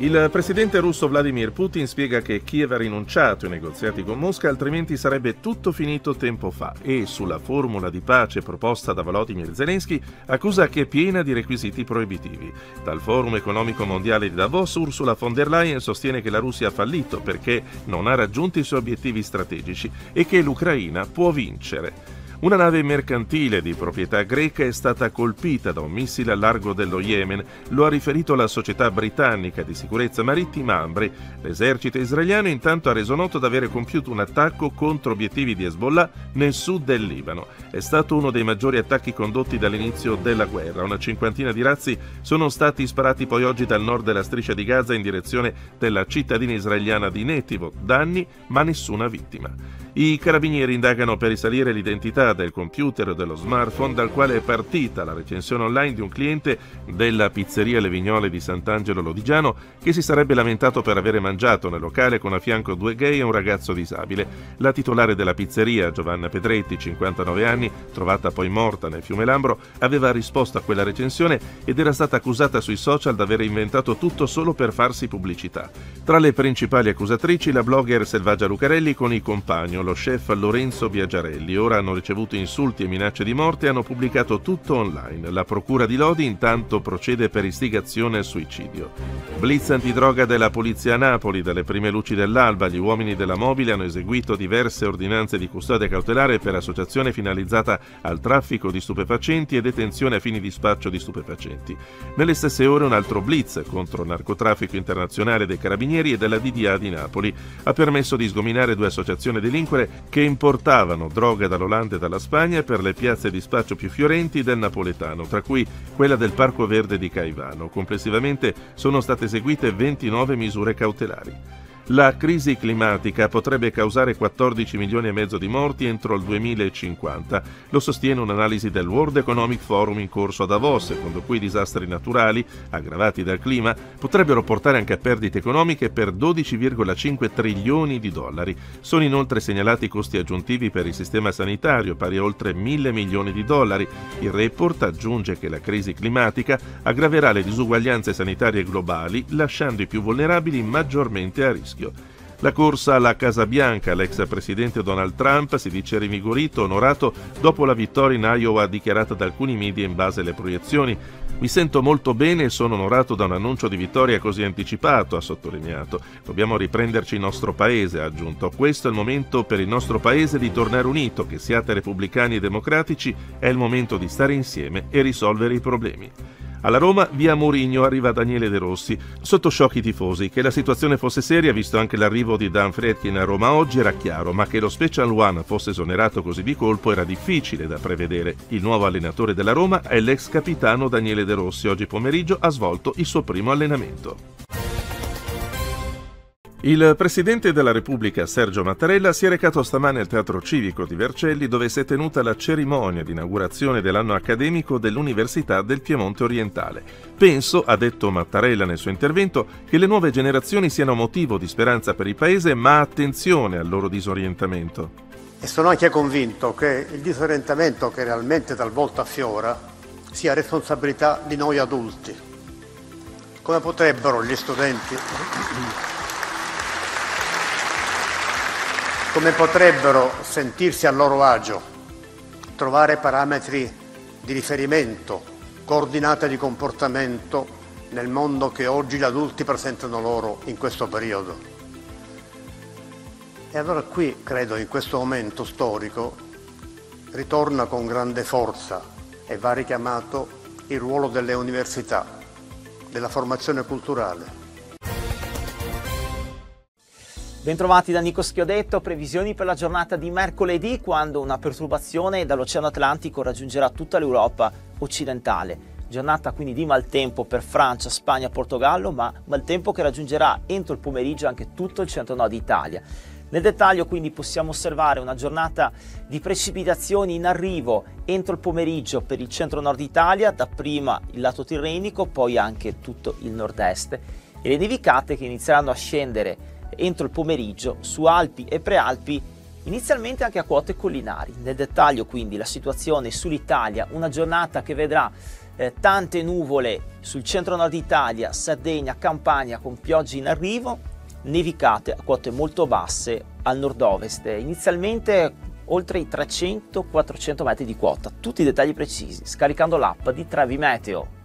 Il presidente russo Vladimir Putin spiega che Kiev ha rinunciato ai negoziati con Mosca, altrimenti sarebbe tutto finito tempo fa e sulla formula di pace proposta da Volodymyr Zelensky accusa che è piena di requisiti proibitivi. Dal Forum economico mondiale di Davos Ursula von der Leyen sostiene che la Russia ha fallito perché non ha raggiunto i suoi obiettivi strategici e che l'Ucraina può vincere. Una nave mercantile di proprietà greca è stata colpita da un missile a largo dello Yemen, lo ha riferito la società britannica di sicurezza marittima Ambri. L'esercito israeliano intanto ha reso noto di avere compiuto un attacco contro obiettivi di Hezbollah nel sud del Libano. È stato uno dei maggiori attacchi condotti dall'inizio della guerra. Una cinquantina di razzi sono stati sparati poi oggi dal nord della striscia di Gaza in direzione della cittadina israeliana di Netivo. Danni, ma nessuna vittima. I carabinieri indagano per risalire l'identità del computer o dello smartphone dal quale è partita la recensione online di un cliente della pizzeria Le Vignole di Sant'Angelo Lodigiano che si sarebbe lamentato per avere mangiato nel locale con a fianco due gay e un ragazzo disabile. La titolare della pizzeria, Giovanna Pedretti, 59 anni, trovata poi morta nel fiume Lambro, aveva risposto a quella recensione ed era stata accusata sui social di aver inventato tutto solo per farsi pubblicità. Tra le principali accusatrici la blogger Selvaggia Lucarelli con i compagni lo chef Lorenzo Biagiarelli. Ora hanno ricevuto insulti e minacce di morte hanno pubblicato tutto online. La procura di Lodi intanto procede per istigazione al suicidio. Blitz antidroga della polizia a Napoli. Dalle prime luci dell'alba gli uomini della mobile hanno eseguito diverse ordinanze di custodia cautelare per associazione finalizzata al traffico di stupefacenti e detenzione a fini di spaccio di stupefacenti. Nelle stesse ore un altro blitz contro il narcotraffico internazionale dei carabinieri e della DDA di Napoli ha permesso di sgominare due associazioni delinquenti pecore che importavano droga dall'Olanda e dalla Spagna per le piazze di spaccio più fiorenti del napoletano, tra cui quella del Parco Verde di Caivano. Complessivamente sono state eseguite 29 misure cautelari. La crisi climatica potrebbe causare 14 milioni e mezzo di morti entro il 2050, lo sostiene un'analisi del World Economic Forum in corso a Davos, secondo cui i disastri naturali, aggravati dal clima, potrebbero portare anche a perdite economiche per 12,5 trilioni di dollari. Sono inoltre segnalati costi aggiuntivi per il sistema sanitario, pari a oltre mille milioni di dollari. Il report aggiunge che la crisi climatica aggraverà le disuguaglianze sanitarie globali, lasciando i più vulnerabili maggiormente a rischio rischio. La corsa alla Casa Bianca, l'ex presidente Donald Trump si dice rinvigorito, onorato dopo la vittoria in Iowa dichiarata da alcuni media in base alle proiezioni. Mi sento molto bene e sono onorato da un annuncio di vittoria così anticipato, ha sottolineato. Dobbiamo riprenderci il nostro paese, ha aggiunto. Questo è il momento per il nostro paese di tornare unito, che siate repubblicani e democratici, è il momento di stare insieme e risolvere i problemi. Alla Roma, via Mourinho, arriva Daniele De Rossi. Sotto shock i tifosi. Che la situazione fosse seria, visto anche l'arrivo di Dan Fredkin a Roma oggi, era chiaro, ma che lo Special One fosse esonerato così di colpo era difficile da prevedere. Il nuovo allenatore della Roma è l'ex capitano Daniele De Rossi. Oggi pomeriggio ha svolto il suo primo allenamento. Il Presidente della Repubblica Sergio Mattarella si è recato stamane al Teatro Civico di Vercelli dove si è tenuta la cerimonia di inaugurazione dell'anno accademico dell'Università del Piemonte Orientale. Penso, ha detto Mattarella nel suo intervento, che le nuove generazioni siano motivo di speranza per il Paese, ma attenzione al loro disorientamento. E sono anche convinto che il disorientamento che realmente talvolta affiora sia responsabilità di noi adulti. Come potrebbero gli studenti come potrebbero sentirsi a loro agio, trovare parametri di riferimento, coordinate di comportamento nel mondo che oggi gli adulti presentano loro in questo periodo. E allora qui, credo, in questo momento storico, ritorna con grande forza e va richiamato il ruolo delle università, della formazione culturale, Bentrovati da Nico Schiodetto, previsioni per la giornata di mercoledì quando una perturbazione dall'Oceano Atlantico raggiungerà tutta l'Europa occidentale. Giornata quindi di maltempo per Francia, Spagna, Portogallo, ma maltempo che raggiungerà entro il pomeriggio anche tutto il centro-nord Italia. Nel dettaglio quindi possiamo osservare una giornata di precipitazioni in arrivo entro il pomeriggio per il centro-nord Italia, dapprima il lato tirrenico, poi anche tutto il nord-est e le nevicate che inizieranno a scendere entro il pomeriggio su Alpi e Prealpi, inizialmente anche a quote collinari. Nel dettaglio quindi la situazione sull'Italia, una giornata che vedrà eh, tante nuvole sul centro-nord Italia, Sardegna, Campania con piogge in arrivo, nevicate a quote molto basse al nord-ovest. Inizialmente oltre i 300-400 metri di quota. Tutti i dettagli precisi scaricando l'app di Trevi Meteo.